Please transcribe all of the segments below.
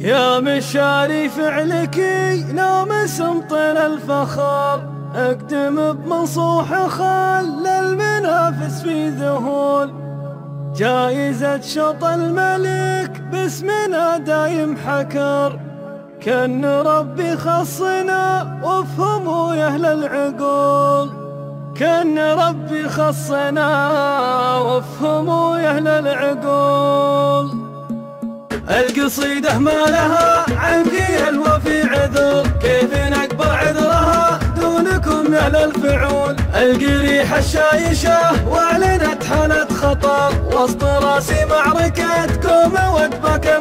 يا مشاري فعلك نامس مطل الفخر. أقدم بمنصوح خل المنافس في ذهول. جايزة شط الملك باسمنا دايم حكر. كان ربي خصنا وافهموا يا أهل العقول. كان ربي خصنا وافهموا يا أهل العقول. القصيدة ما لها عندي الوفي عذر. كيف نقبل عذرها؟ دونكم يا الفعول. القريحة الشايشة واعلنت حالة خطر. وسط راسي معركتكم الخيول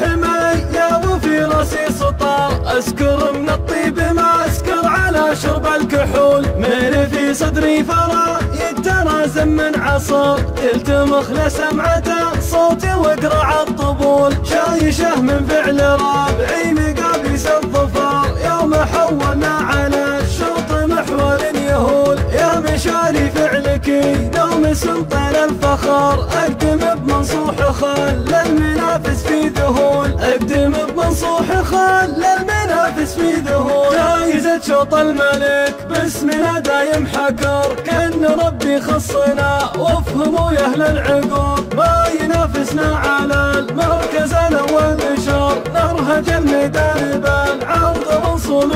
حمي يا وفي راسي سطار أسكر من الطيب ما أسكر على شرب الكحول. من في صدري فرا يترازم من عصر. تلتمخ لسمعته صوتي واقرع الطبول. شايشه من فعل رابعي مقابيس الظفار. يوم حولنا على الشوط محور يهول. يا مشاري فعلك نوم سلطان الفخر. أقدم بمنصوح خل المنافس ذهول اقدم بمنصوح خل المنافس في ذهول جايزة شوط الملك باسمنا دايم حكر. كأن ربي خصنا وافهموا يا أهل العقول. ما ينافسنا على المركز الأول نشر نرهج الميدان بالعرض وصول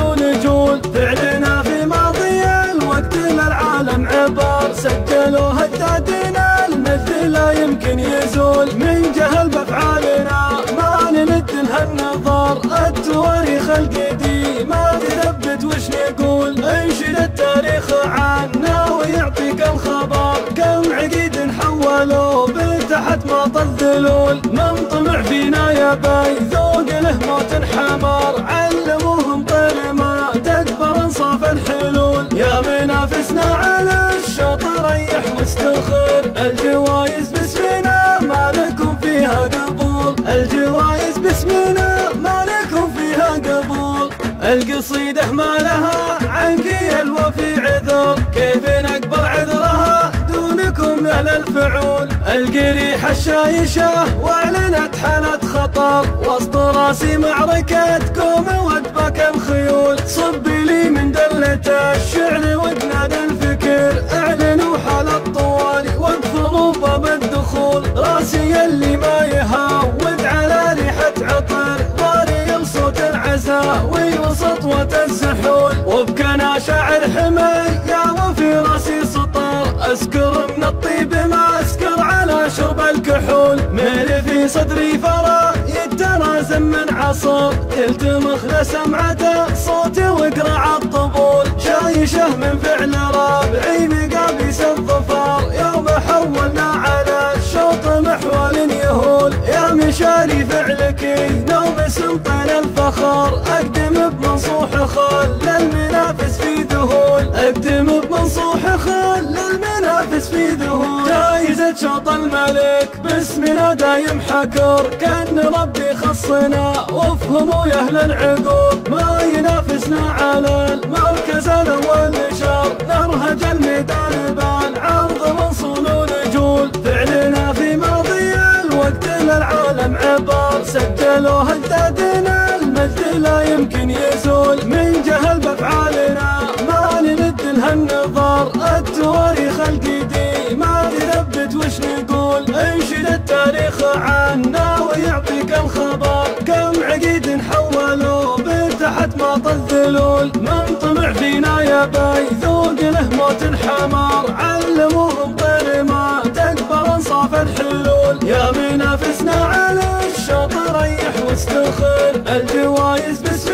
النظر التواريخ القديم. ما تثبت وش نقول. انشد التاريخ عنا ويعطيك الخبر. كم عقيد حولوا بتحت ما الذلول. من طمع فينا يا باي ذوق له موت حمر علموهم طير ما تكبر انصاف الحلول. يا منافسنا على الشوط ريح واستخر الجوايز باسمنا ما لكم فيها قبول. الجوايز باسمنا ما لكم فيها قبول. القصيدة ما لها عنك الوفي عذر كيف نقبل عذرها دونكم يا الفعول. القريحة الشايشة وأعلنت حالة خطر وسط راسي معركتكم ودبك الخيول صب لي من دلة الشعر وقناد الفكر العزاء وسطوة السحول وبكنا شعر حمي يا وفي راسي سطر أسكر من الطيب ما أسكر على شرب الكحول. ميل في صدري فرا يترازم من عصر تلتمخ لسمعته صوتي واقرع الطبول. شايشه من فعل سلطان الفخر. أقدم بمنصوح خل المنافس في ذهول. أقدم بمنصوح خل المنافس في ذهول. جايزة شوط الملك باسمنا دايم حكر. كأن ربي خصنا وافهموا يا أهل العقول. ما ينافسنا على المركز الأول نشر نرهج الميدان بالعرض منصول ونجول فعلنا في ماضي الوقت للعالم عبر. سجلوا هدادنا المجد لا يمكن يزول من جهل بأفعالنا. ما نمد لها النظر التواريخ القديم ما تثبت وش نقول انشد التاريخ عنا ويعطيك الخبر. يا منافسنا